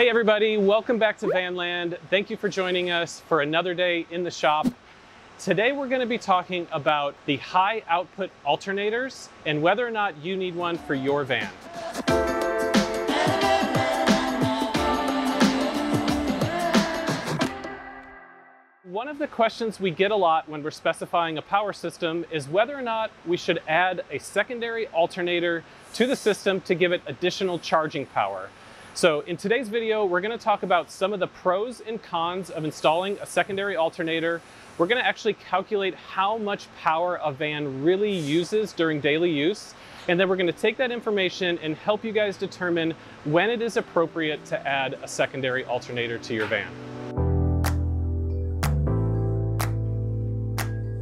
Hey everybody, welcome back to Van Land. Thank you for joining us for another day in the shop. Today we're going to be talking about the high output alternators and whether or not you need one for your van. One of the questions we get a lot when we're specifying a power system is whether or not we should add a secondary alternator to the system to give it additional charging power. So in today's video, we're gonna talk about some of the pros and cons of installing a secondary alternator. We're gonna actually calculate how much power a van really uses during daily use. And then we're gonna take that information and help you guys determine when it is appropriate to add a secondary alternator to your van.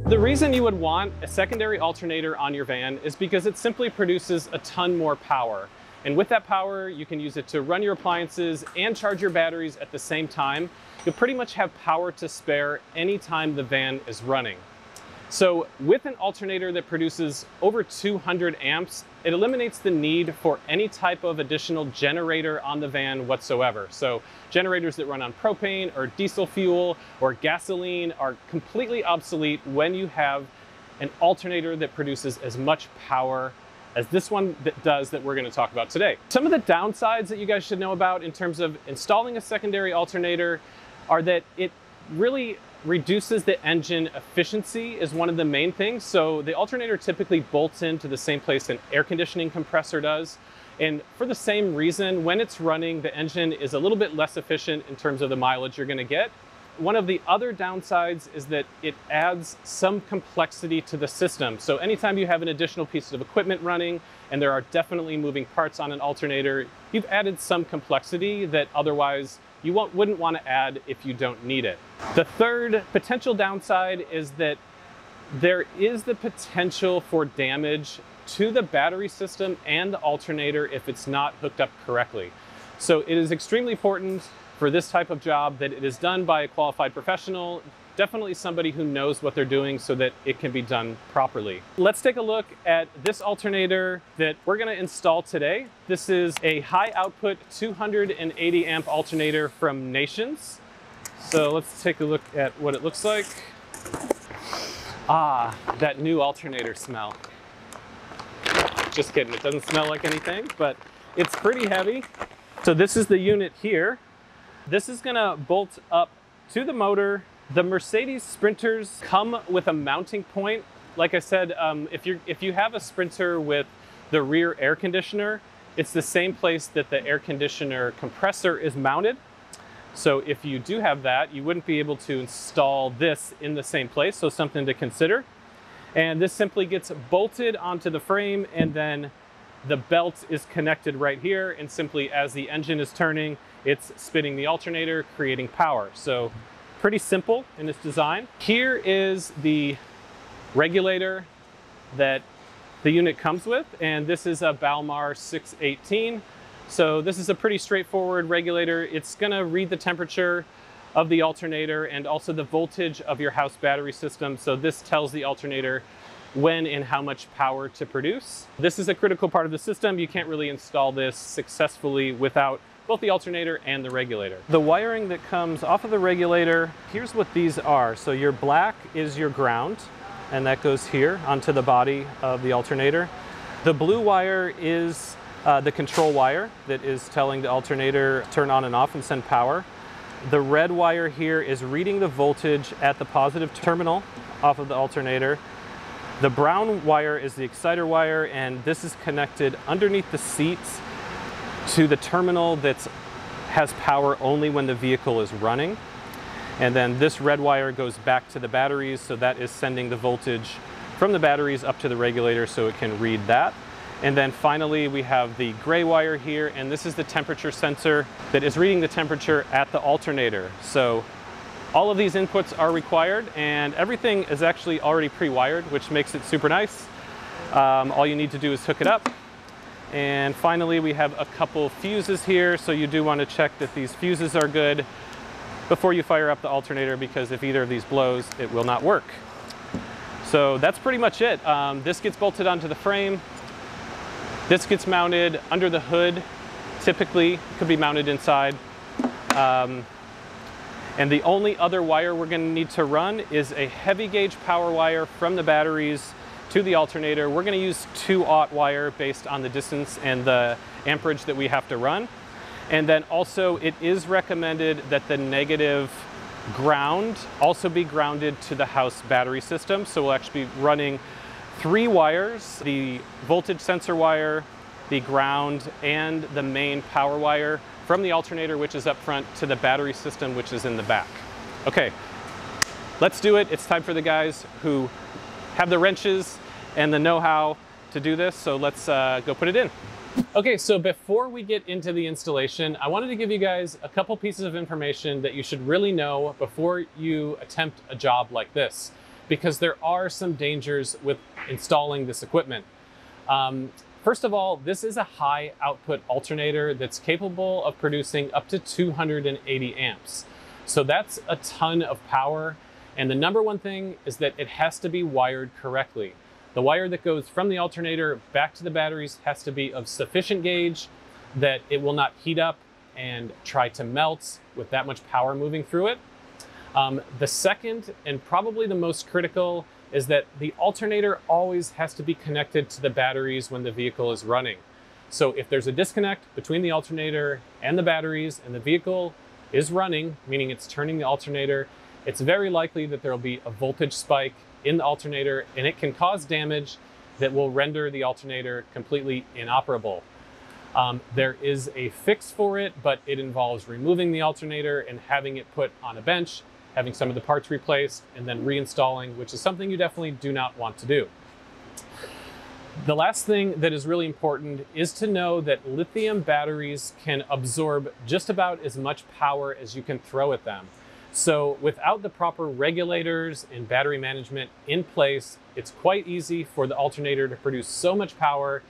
The reason you would want a secondary alternator on your van is because it simply produces a ton more power. And with that power, you can use it to run your appliances and charge your batteries at the same time. You'll pretty much have power to spare anytime the van is running. So with an alternator that produces over 200 amps, it eliminates the need for any type of additional generator on the van whatsoever. So generators that run on propane or diesel fuel or gasoline are completely obsolete when you have an alternator that produces as much power as this one that does that we're gonna talk about today. Some of the downsides that you guys should know about in terms of installing a secondary alternator are that it really reduces the engine efficiency is one of the main things. So the alternator typically bolts into the same place an air conditioning compressor does. And for the same reason, when it's running, the engine is a little bit less efficient in terms of the mileage you're gonna get. One of the other downsides is that it adds some complexity to the system. So anytime you have an additional piece of equipment running, and there are definitely moving parts on an alternator, you've added some complexity that otherwise you wouldn't want to add if you don't need it. The third potential downside is that there is the potential for damage to the battery system and the alternator if it's not hooked up correctly. So it is extremely important for this type of job that it is done by a qualified professional, definitely somebody who knows what they're doing so that it can be done properly. Let's take a look at this alternator that we're gonna install today. This is a high output 280 amp alternator from Nations. So let's take a look at what it looks like. Ah, that new alternator smell. Just kidding, it doesn't smell like anything, but it's pretty heavy. So this is the unit here. This is gonna bolt up to the motor. The Mercedes Sprinters come with a mounting point. Like I said, um, if, you if you have a Sprinter with the rear air conditioner, it's the same place that the air conditioner compressor is mounted. So if you do have that, you wouldn't be able to install this in the same place, so something to consider. And this simply gets bolted onto the frame and then the belt is connected right here and simply as the engine is turning, it's spinning the alternator, creating power. So pretty simple in its design. Here is the regulator that the unit comes with, and this is a Balmar 618. So this is a pretty straightforward regulator. It's gonna read the temperature of the alternator and also the voltage of your house battery system. So this tells the alternator when and how much power to produce. This is a critical part of the system. You can't really install this successfully without both the alternator and the regulator. The wiring that comes off of the regulator, here's what these are. So your black is your ground, and that goes here onto the body of the alternator. The blue wire is uh, the control wire that is telling the alternator turn on and off and send power. The red wire here is reading the voltage at the positive terminal off of the alternator. The brown wire is the exciter wire and this is connected underneath the seats to the terminal that has power only when the vehicle is running. And then this red wire goes back to the batteries, so that is sending the voltage from the batteries up to the regulator so it can read that. And then finally, we have the gray wire here, and this is the temperature sensor that is reading the temperature at the alternator. So all of these inputs are required, and everything is actually already pre-wired, which makes it super nice. Um, all you need to do is hook it up, and finally, we have a couple fuses here, so you do want to check that these fuses are good before you fire up the alternator because if either of these blows, it will not work. So that's pretty much it. Um, this gets bolted onto the frame. This gets mounted under the hood. Typically, could be mounted inside. Um, and the only other wire we're going to need to run is a heavy gauge power wire from the batteries to the alternator. We're going to use 2 aught wire based on the distance and the amperage that we have to run. And then also it is recommended that the negative ground also be grounded to the house battery system. So we'll actually be running three wires, the voltage sensor wire, the ground, and the main power wire from the alternator, which is up front, to the battery system, which is in the back. Okay, let's do it. It's time for the guys who have the wrenches and the know-how to do this, so let's uh, go put it in. Okay, so before we get into the installation, I wanted to give you guys a couple pieces of information that you should really know before you attempt a job like this, because there are some dangers with installing this equipment. Um, first of all, this is a high output alternator that's capable of producing up to 280 amps. So that's a ton of power. And the number one thing is that it has to be wired correctly. The wire that goes from the alternator back to the batteries has to be of sufficient gauge that it will not heat up and try to melt with that much power moving through it. Um, the second and probably the most critical is that the alternator always has to be connected to the batteries when the vehicle is running. So if there's a disconnect between the alternator and the batteries and the vehicle is running, meaning it's turning the alternator, it's very likely that there will be a voltage spike in the alternator and it can cause damage that will render the alternator completely inoperable. Um, there is a fix for it, but it involves removing the alternator and having it put on a bench, having some of the parts replaced, and then reinstalling, which is something you definitely do not want to do. The last thing that is really important is to know that lithium batteries can absorb just about as much power as you can throw at them. So without the proper regulators and battery management in place, it's quite easy for the alternator to produce so much power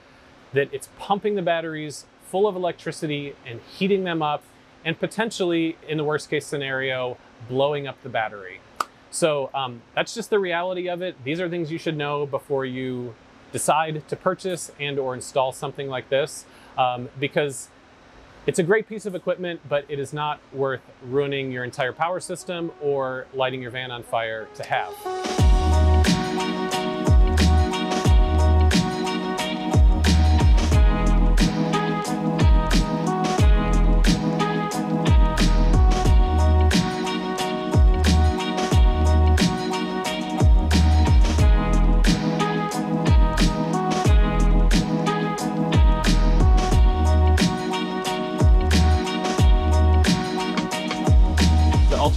that it's pumping the batteries full of electricity and heating them up and potentially, in the worst case scenario, blowing up the battery. So um, that's just the reality of it. These are things you should know before you decide to purchase and or install something like this um, because it's a great piece of equipment, but it is not worth ruining your entire power system or lighting your van on fire to have.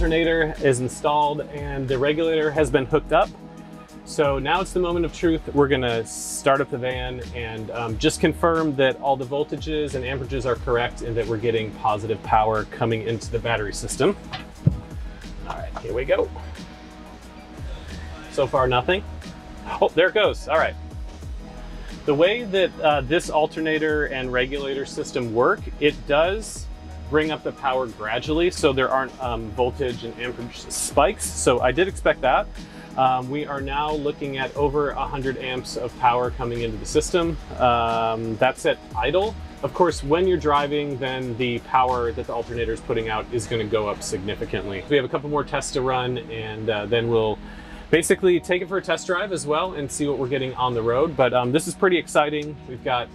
Alternator is installed and the regulator has been hooked up. So now it's the moment of truth. We're gonna start up the van and um, just confirm that all the voltages and amperages are correct and that we're getting positive power coming into the battery system. All right, here we go. So far, nothing. Oh, there it goes. All right. The way that uh, this alternator and regulator system work, it does bring up the power gradually so there aren't um, voltage and amperage spikes. So I did expect that. Um, we are now looking at over 100 amps of power coming into the system. Um, that's at idle. Of course, when you're driving, then the power that the alternator is putting out is going to go up significantly. We have a couple more tests to run, and uh, then we'll basically take it for a test drive as well and see what we're getting on the road. But um, this is pretty exciting. We've got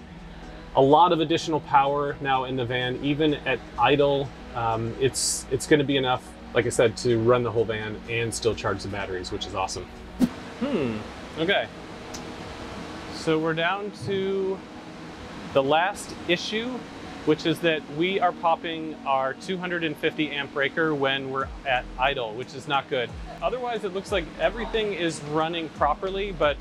a lot of additional power now in the van, even at idle. Um, it's it's going to be enough, like I said, to run the whole van and still charge the batteries, which is awesome. Hmm. Okay. So we're down to the last issue, which is that we are popping our 250 amp breaker when we're at idle, which is not good. Otherwise, it looks like everything is running properly, but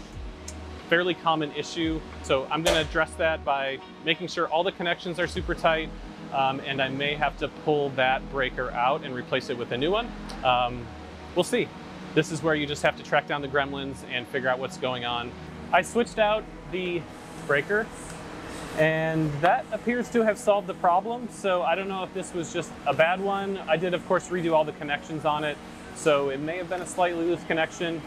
fairly common issue. So I'm gonna address that by making sure all the connections are super tight, um, and I may have to pull that breaker out and replace it with a new one. Um, we'll see. This is where you just have to track down the gremlins and figure out what's going on. I switched out the breaker and that appears to have solved the problem. So I don't know if this was just a bad one. I did of course redo all the connections on it. So it may have been a slightly loose connection.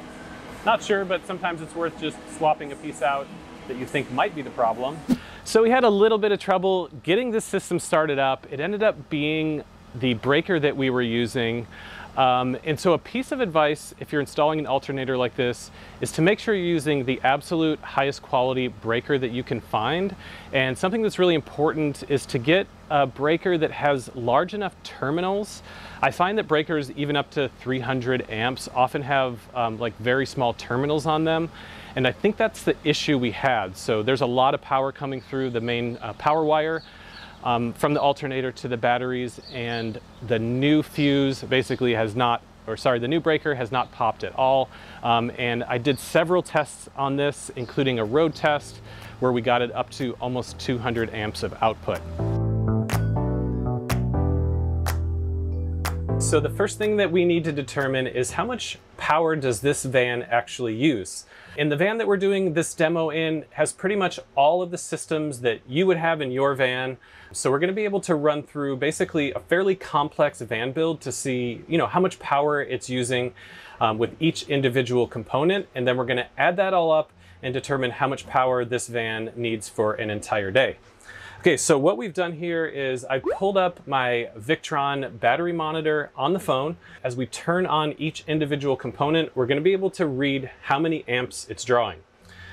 Not sure, but sometimes it's worth just swapping a piece out that you think might be the problem. So we had a little bit of trouble getting this system started up. It ended up being the breaker that we were using. Um, and so a piece of advice if you're installing an alternator like this is to make sure you're using the absolute highest quality breaker that you can find. And something that's really important is to get a breaker that has large enough terminals. I find that breakers even up to 300 amps often have um, like very small terminals on them. And I think that's the issue we had. So there's a lot of power coming through the main uh, power wire um, from the alternator to the batteries and the new fuse basically has not or sorry, the new breaker has not popped at all. Um, and I did several tests on this, including a road test where we got it up to almost 200 amps of output. So the first thing that we need to determine is how much power does this van actually use? And the van that we're doing this demo in has pretty much all of the systems that you would have in your van. So we're gonna be able to run through basically a fairly complex van build to see you know, how much power it's using um, with each individual component. And then we're gonna add that all up and determine how much power this van needs for an entire day. Okay, so what we've done here is I pulled up my Victron battery monitor on the phone. As we turn on each individual component, we're gonna be able to read how many amps it's drawing.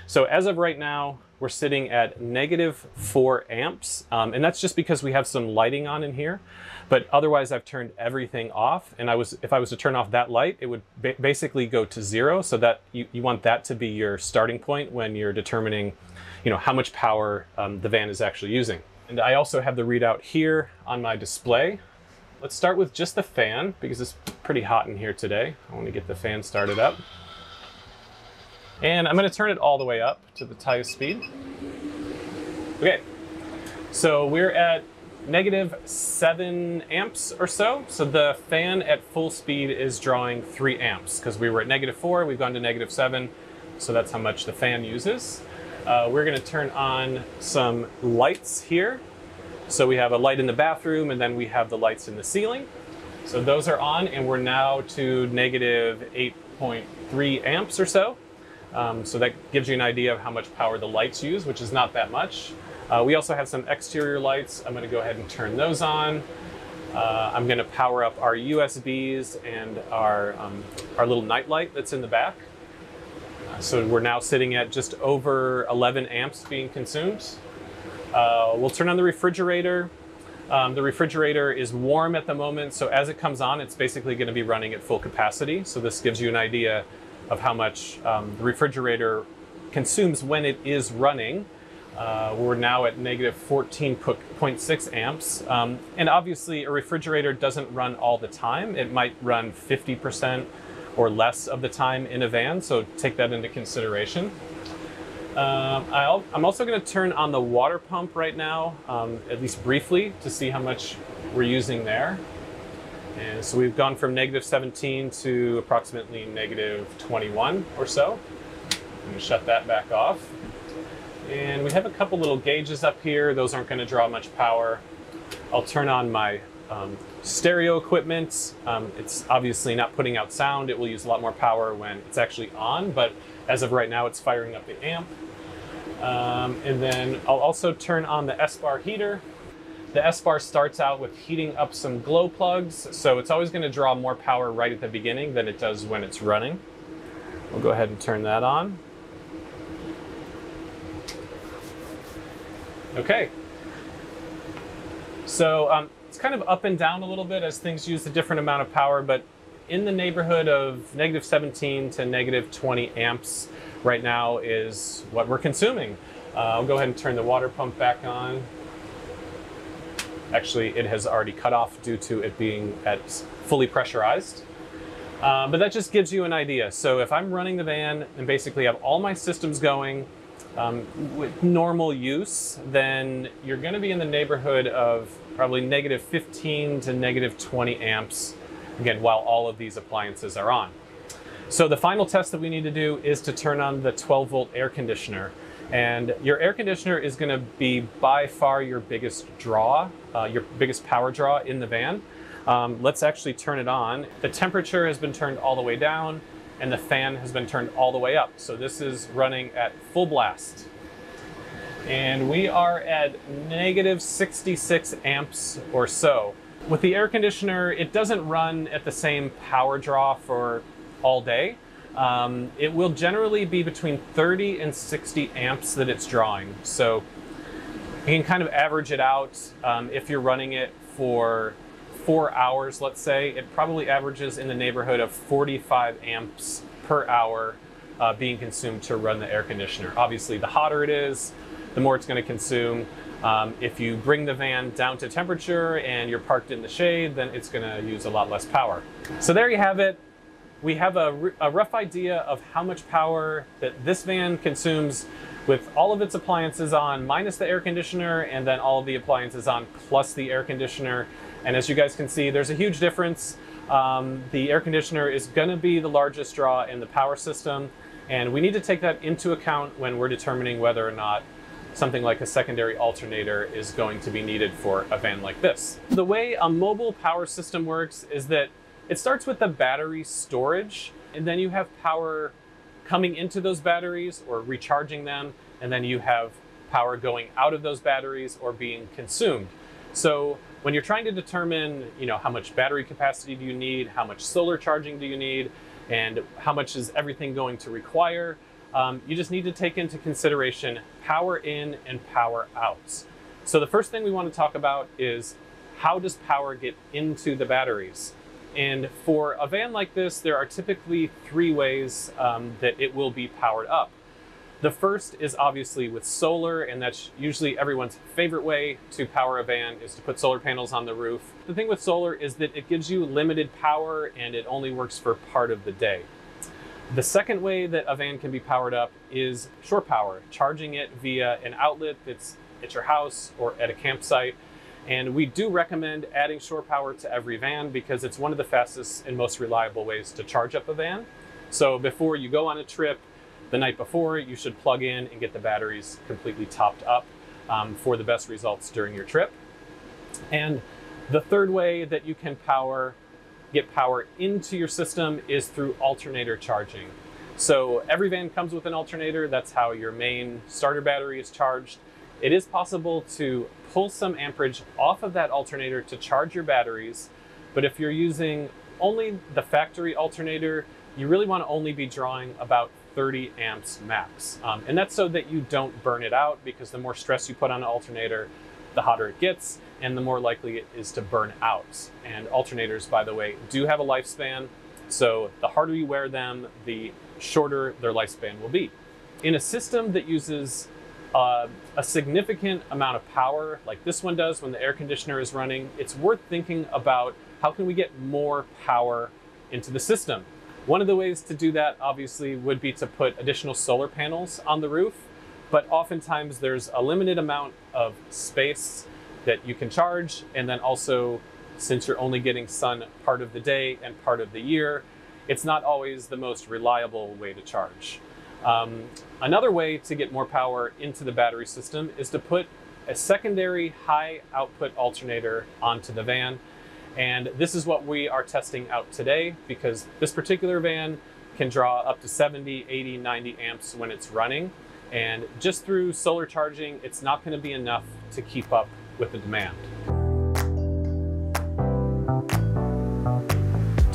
So as of right now, we're sitting at negative four amps. Um, and that's just because we have some lighting on in here. But otherwise I've turned everything off. And I was, if I was to turn off that light, it would ba basically go to zero. So that you, you want that to be your starting point when you're determining you know, how much power um, the van is actually using. And I also have the readout here on my display. Let's start with just the fan because it's pretty hot in here today. I want to get the fan started up. And I'm going to turn it all the way up to the highest speed. Okay, so we're at negative seven amps or so. So the fan at full speed is drawing three amps because we were at negative four, we've gone to negative seven. So that's how much the fan uses. Uh, we're gonna turn on some lights here. So we have a light in the bathroom and then we have the lights in the ceiling. So those are on and we're now to negative 8.3 amps or so. Um, so that gives you an idea of how much power the lights use, which is not that much. Uh, we also have some exterior lights. I'm gonna go ahead and turn those on. Uh, I'm gonna power up our USBs and our, um, our little night light that's in the back. So we're now sitting at just over 11 amps being consumed. Uh, we'll turn on the refrigerator. Um, the refrigerator is warm at the moment, so as it comes on, it's basically going to be running at full capacity. So this gives you an idea of how much um, the refrigerator consumes when it is running. Uh, we're now at negative 14.6 amps. Um, and obviously, a refrigerator doesn't run all the time. It might run 50% or less of the time in a van, so take that into consideration. Um, i am also going to turn on the water pump right now, um, at least briefly, to see how much we're using there. And so we've gone from negative 17 to approximately negative 21 or so. I'm to shut that back off. And we have a couple little gauges up here. Those aren't to draw much power. I'll turn on my um, stereo equipment. Um, it's obviously not putting out sound. It will use a lot more power when it's actually on, but as of right now, it's firing up the amp. Um, and then I'll also turn on the Espar heater. The Espar starts out with heating up some glow plugs, so it's always gonna draw more power right at the beginning than it does when it's running. We'll go ahead and turn that on. Okay. So um, it's kind of up and down a little bit as things use a different amount of power, but in the neighborhood of negative 17 to negative 20 amps right now is what we're consuming. Uh, I'll go ahead and turn the water pump back on. Actually, it has already cut off due to it being at fully pressurized. Uh, but that just gives you an idea. So if I'm running the van and basically have all my systems going um, with normal use, then you're gonna be in the neighborhood of probably negative 15 to negative 20 amps, again, while all of these appliances are on. So the final test that we need to do is to turn on the 12 volt air conditioner. And your air conditioner is gonna be by far your biggest draw, uh, your biggest power draw in the van. Um, let's actually turn it on. The temperature has been turned all the way down and the fan has been turned all the way up. So this is running at full blast and we are at negative 66 amps or so. With the air conditioner, it doesn't run at the same power draw for all day. Um, it will generally be between 30 and 60 amps that it's drawing. So you can kind of average it out. Um, if you're running it for four hours, let's say, it probably averages in the neighborhood of 45 amps per hour uh, being consumed to run the air conditioner. Obviously, the hotter it is, the more it's going to consume. Um, if you bring the van down to temperature and you're parked in the shade, then it's going to use a lot less power. So there you have it. We have a, a rough idea of how much power that this van consumes with all of its appliances on minus the air conditioner and then all of the appliances on plus the air conditioner. And as you guys can see, there's a huge difference. Um, the air conditioner is going to be the largest draw in the power system. And we need to take that into account when we're determining whether or not something like a secondary alternator is going to be needed for a van like this. The way a mobile power system works is that it starts with the battery storage, and then you have power coming into those batteries or recharging them, and then you have power going out of those batteries or being consumed. So when you're trying to determine, you know, how much battery capacity do you need, how much solar charging do you need, and how much is everything going to require, um, you just need to take into consideration power in and power out. So the first thing we want to talk about is how does power get into the batteries? And for a van like this, there are typically three ways um, that it will be powered up. The first is obviously with solar, and that's usually everyone's favorite way to power a van is to put solar panels on the roof. The thing with solar is that it gives you limited power and it only works for part of the day. The second way that a van can be powered up is shore power, charging it via an outlet that's at your house or at a campsite. And we do recommend adding shore power to every van because it's one of the fastest and most reliable ways to charge up a van. So before you go on a trip, the night before, you should plug in and get the batteries completely topped up um, for the best results during your trip. And the third way that you can power, get power into your system is through alternator charging. So every van comes with an alternator. That's how your main starter battery is charged. It is possible to pull some amperage off of that alternator to charge your batteries. But if you're using only the factory alternator, you really want to only be drawing about 30 amps max. Um, and that's so that you don't burn it out because the more stress you put on an alternator, the hotter it gets and the more likely it is to burn out. And alternators, by the way, do have a lifespan. So the harder you wear them, the shorter their lifespan will be. In a system that uses uh, a significant amount of power, like this one does when the air conditioner is running, it's worth thinking about how can we get more power into the system. One of the ways to do that, obviously, would be to put additional solar panels on the roof, but oftentimes there's a limited amount of space that you can charge, and then also, since you're only getting sun part of the day and part of the year, it's not always the most reliable way to charge. Um, another way to get more power into the battery system is to put a secondary high output alternator onto the van and this is what we are testing out today because this particular van can draw up to 70, 80, 90 amps when it's running. And just through solar charging, it's not going to be enough to keep up with the demand.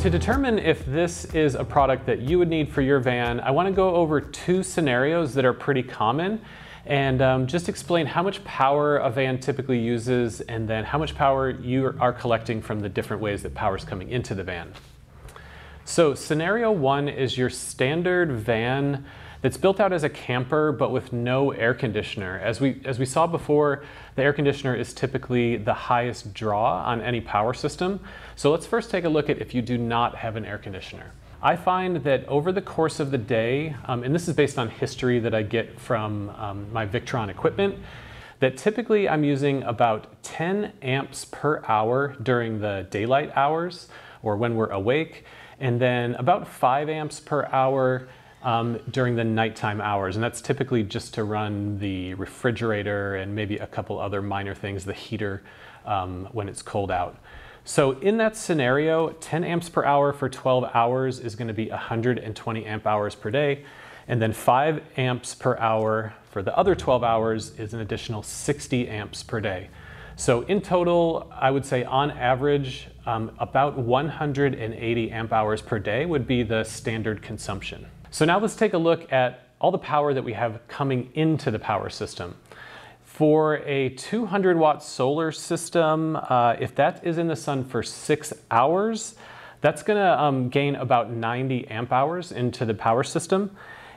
To determine if this is a product that you would need for your van, I want to go over two scenarios that are pretty common and um, just explain how much power a van typically uses and then how much power you are collecting from the different ways that power is coming into the van. So scenario one is your standard van that's built out as a camper but with no air conditioner. As we, as we saw before, the air conditioner is typically the highest draw on any power system. So let's first take a look at if you do not have an air conditioner. I find that over the course of the day, um, and this is based on history that I get from um, my Victron equipment, that typically I'm using about 10 amps per hour during the daylight hours or when we're awake, and then about 5 amps per hour um, during the nighttime hours. And that's typically just to run the refrigerator and maybe a couple other minor things, the heater um, when it's cold out. So in that scenario, 10 amps per hour for 12 hours is gonna be 120 amp hours per day. And then 5 amps per hour for the other 12 hours is an additional 60 amps per day. So in total, I would say on average, um, about 180 amp hours per day would be the standard consumption. So now let's take a look at all the power that we have coming into the power system. For a 200 watt solar system, uh, if that is in the sun for six hours, that's gonna um, gain about 90 amp hours into the power system.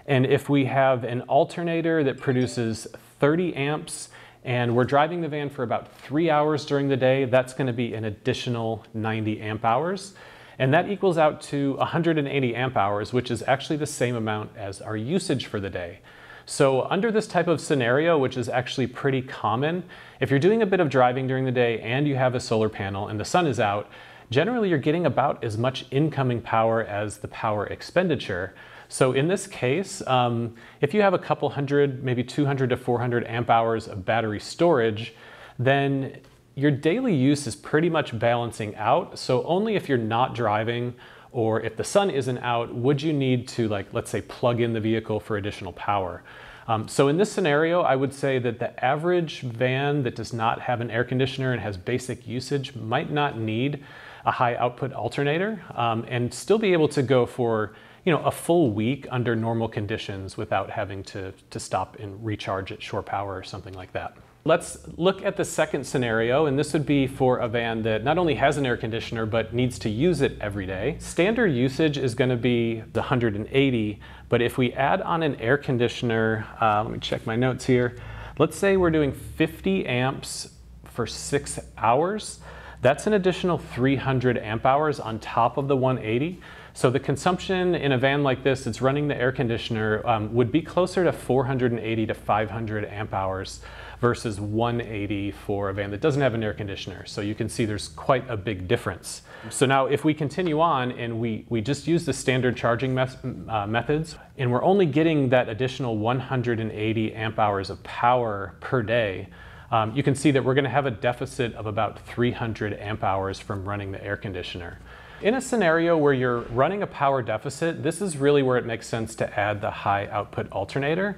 And if we have an alternator that produces 30 amps and we're driving the van for about three hours during the day, that's gonna be an additional 90 amp hours. And that equals out to 180 amp hours, which is actually the same amount as our usage for the day. So under this type of scenario, which is actually pretty common, if you're doing a bit of driving during the day and you have a solar panel and the sun is out, generally you're getting about as much incoming power as the power expenditure. So in this case, um, if you have a couple hundred, maybe 200 to 400 amp hours of battery storage, then your daily use is pretty much balancing out. So only if you're not driving or if the sun isn't out, would you need to like, let's say plug in the vehicle for additional power? Um, so in this scenario, I would say that the average van that does not have an air conditioner and has basic usage might not need a high output alternator um, and still be able to go for you know, a full week under normal conditions without having to, to stop and recharge at shore power or something like that. Let's look at the second scenario, and this would be for a van that not only has an air conditioner, but needs to use it every day. Standard usage is gonna be 180, but if we add on an air conditioner, uh, let me check my notes here. Let's say we're doing 50 amps for six hours. That's an additional 300 amp hours on top of the 180. So the consumption in a van like this, that's running the air conditioner, um, would be closer to 480 to 500 amp hours versus 180 for a van that doesn't have an air conditioner. So you can see there's quite a big difference. So now if we continue on and we, we just use the standard charging me uh, methods and we're only getting that additional 180 amp hours of power per day, um, you can see that we're going to have a deficit of about 300 amp hours from running the air conditioner. In a scenario where you're running a power deficit, this is really where it makes sense to add the high output alternator.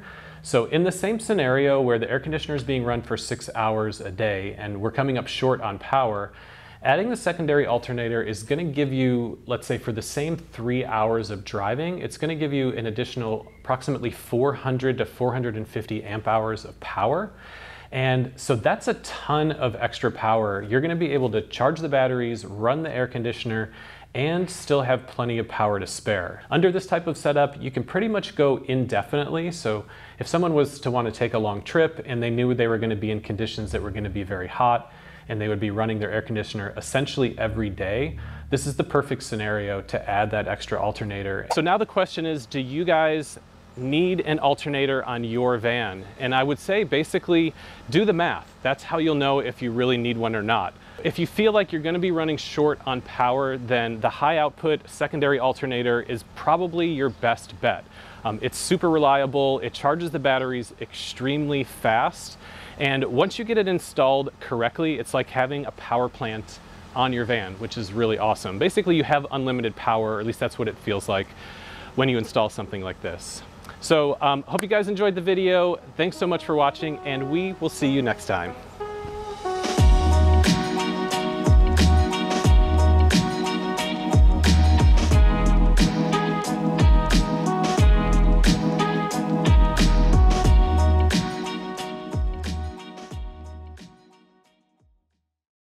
So in the same scenario where the air conditioner is being run for six hours a day and we're coming up short on power, adding the secondary alternator is going to give you, let's say for the same three hours of driving, it's going to give you an additional approximately 400 to 450 amp hours of power. And so that's a ton of extra power. You're gonna be able to charge the batteries, run the air conditioner, and still have plenty of power to spare. Under this type of setup, you can pretty much go indefinitely. So if someone was to want to take a long trip and they knew they were going to be in conditions that were going to be very hot and they would be running their air conditioner essentially every day, this is the perfect scenario to add that extra alternator. So now the question is, do you guys need an alternator on your van? And I would say basically do the math. That's how you'll know if you really need one or not. If you feel like you're gonna be running short on power, then the high output secondary alternator is probably your best bet. Um, it's super reliable, it charges the batteries extremely fast, and once you get it installed correctly, it's like having a power plant on your van, which is really awesome. Basically, you have unlimited power, or at least that's what it feels like when you install something like this. So um, hope you guys enjoyed the video. Thanks so much for watching and we will see you next time.